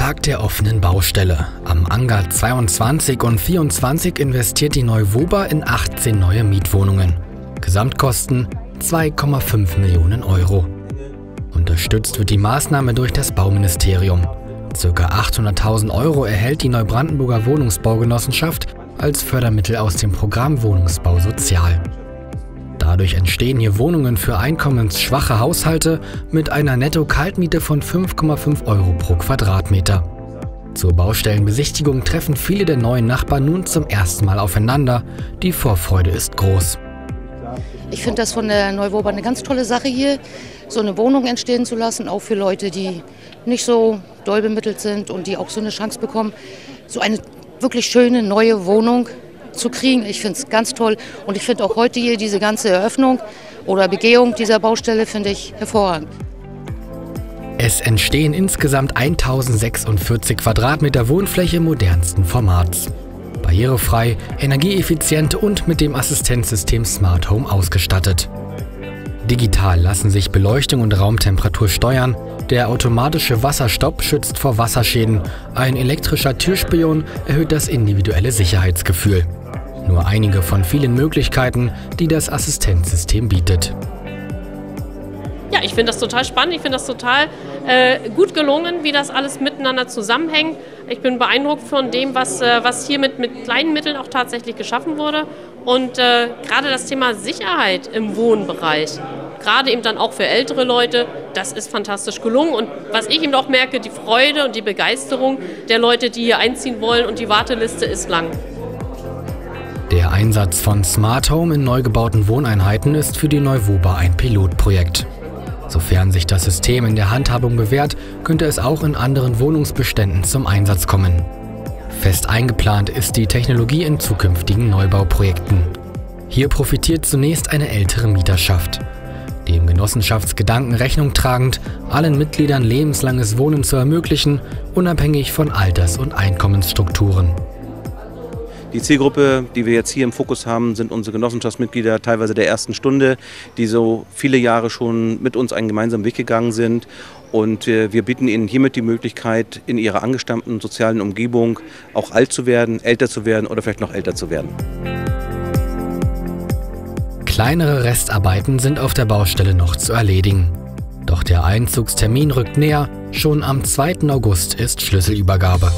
Tag der offenen Baustelle. Am Anga 22 und 24 investiert die Neuwoba in 18 neue Mietwohnungen. Gesamtkosten 2,5 Millionen Euro. Unterstützt wird die Maßnahme durch das Bauministerium. Circa 800.000 Euro erhält die Neubrandenburger Wohnungsbaugenossenschaft als Fördermittel aus dem Programm Wohnungsbau Sozial. Dadurch entstehen hier Wohnungen für einkommensschwache Haushalte mit einer Netto-Kaltmiete von 5,5 Euro pro Quadratmeter. Zur Baustellenbesichtigung treffen viele der neuen Nachbarn nun zum ersten Mal aufeinander. Die Vorfreude ist groß. Ich finde das von der Neuwober eine ganz tolle Sache hier, so eine Wohnung entstehen zu lassen, auch für Leute, die nicht so doll bemittelt sind und die auch so eine Chance bekommen, so eine wirklich schöne neue Wohnung zu kriegen. Ich finde es ganz toll und ich finde auch heute hier diese ganze Eröffnung oder Begehung dieser Baustelle finde ich hervorragend. Es entstehen insgesamt 1046 Quadratmeter Wohnfläche modernsten Formats barrierefrei, energieeffizient und mit dem Assistenzsystem Smart Home ausgestattet. Digital lassen sich Beleuchtung und Raumtemperatur steuern, der automatische Wasserstopp schützt vor Wasserschäden, ein elektrischer Türspion erhöht das individuelle Sicherheitsgefühl. Nur einige von vielen Möglichkeiten, die das Assistenzsystem bietet. Ja, ich finde das total spannend, ich finde das total äh, gut gelungen, wie das alles miteinander zusammenhängt. Ich bin beeindruckt von dem, was, äh, was hier mit, mit kleinen Mitteln auch tatsächlich geschaffen wurde. Und äh, gerade das Thema Sicherheit im Wohnbereich, gerade eben dann auch für ältere Leute, das ist fantastisch gelungen. Und was ich eben auch merke, die Freude und die Begeisterung der Leute, die hier einziehen wollen und die Warteliste ist lang. Der Einsatz von Smart Home in neu gebauten Wohneinheiten ist für die Neuwoba ein Pilotprojekt. Sofern sich das System in der Handhabung bewährt, könnte es auch in anderen Wohnungsbeständen zum Einsatz kommen. Fest eingeplant ist die Technologie in zukünftigen Neubauprojekten. Hier profitiert zunächst eine ältere Mieterschaft. Dem Genossenschaftsgedanken Rechnung tragend, allen Mitgliedern lebenslanges Wohnen zu ermöglichen, unabhängig von Alters- und Einkommensstrukturen. Die Zielgruppe, die wir jetzt hier im Fokus haben, sind unsere Genossenschaftsmitglieder teilweise der ersten Stunde, die so viele Jahre schon mit uns einen gemeinsamen Weg gegangen sind. Und wir bieten ihnen hiermit die Möglichkeit, in ihrer angestammten sozialen Umgebung auch alt zu werden, älter zu werden oder vielleicht noch älter zu werden. Kleinere Restarbeiten sind auf der Baustelle noch zu erledigen. Doch der Einzugstermin rückt näher. Schon am 2. August ist Schlüsselübergabe.